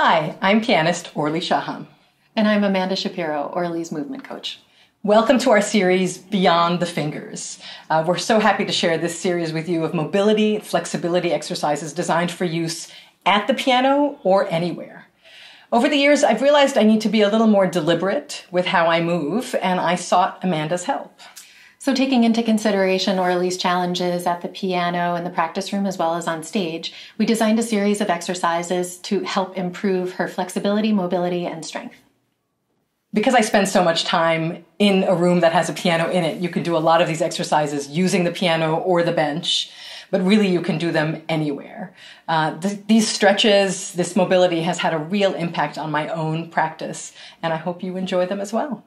Hi, I'm pianist Orli Shaham. And I'm Amanda Shapiro, Orli's movement coach. Welcome to our series, Beyond the Fingers. Uh, we're so happy to share this series with you of mobility, flexibility exercises designed for use at the piano or anywhere. Over the years, I've realized I need to be a little more deliberate with how I move, and I sought Amanda's help. So, taking into consideration Orli's challenges at the piano and the practice room as well as on stage, we designed a series of exercises to help improve her flexibility, mobility, and strength. Because I spend so much time in a room that has a piano in it, you can do a lot of these exercises using the piano or the bench, but really you can do them anywhere. Uh, th- these stretches, this mobility has had a real impact on my own practice, and I hope you enjoy them as well.